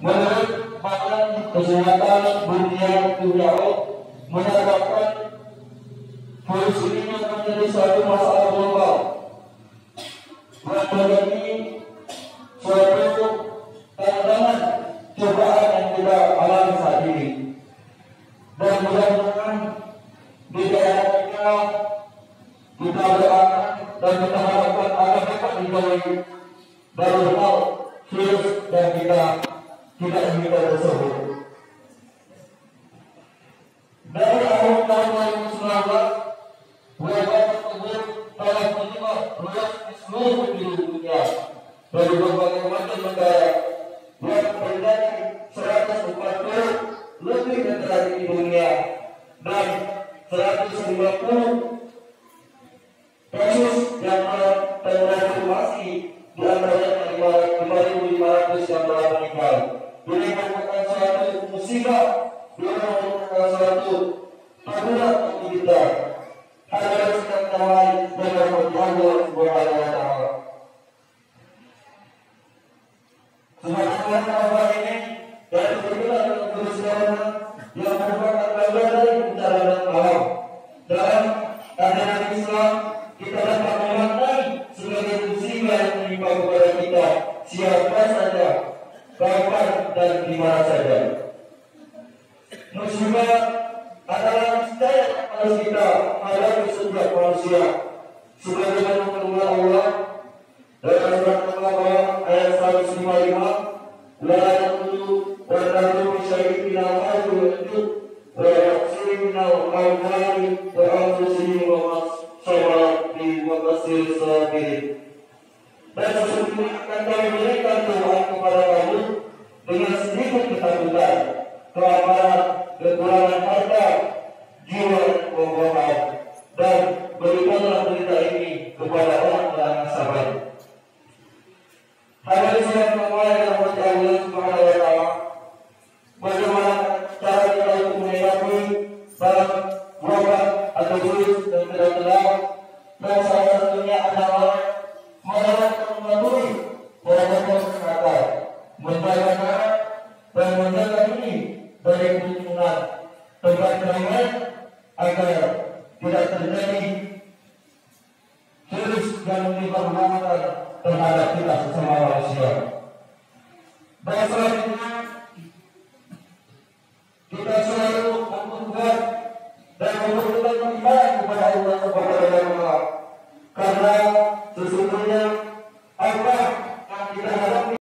menurut Badan Kesehatan Dunia WHO menyatakan virus ini menjadi suatu masalah global. Dan menjadi suatu tantangan cobaan yang kita alami saat ini. Dan mudah-mudahan di daerah kita kita berdoakan dan kita harapkan agar dapat dijauhi dari hal virus dan kita tidak ingin tersebut. Dari awal tahun 2019, wabah tersebut telah menyebar luas di seluruh dunia dari berbagai macam negara yang terjadi 140 lebih negara di dunia dan 190 Ini merupakan suatu musibah, ini merupakan suatu taburan bagi kita. Hanya setiap lain dengan Allah Subhanahu wa taala. Sebagaimana apa ini dari dengan kerusakan yang merupakan bagian dari bencana alam. Dalam ajaran Islam kita dapat memaknai sebagai musibah yang menimpa kepada kita siapa saja, kapan dan di mana saja. Musibah adalah niscaya harus kita hadapi setiap manusia. Sebagaimana firman Allah dalam surat Al-Baqarah ayat 155, la. Dan sesungguhnya akan kami berikan Tuhan kepada kamu dengan sedikit ketakutan, kelaparan, kekurangan harta, jiwa keuangan dan berikanlah berita ini kepada orang-orang yang sabar. Hadirin sekalian yang dirahmati Allah taala. Bagaimana cara kita untuk menyikapi dalam wabah atau virus dan tidak dan salah satunya adalah bermodal ini berhubungan tempat keramat agar tidak terjadi virus yang diperlukan terhadap kita sesama manusia. Dan selanjutnya kita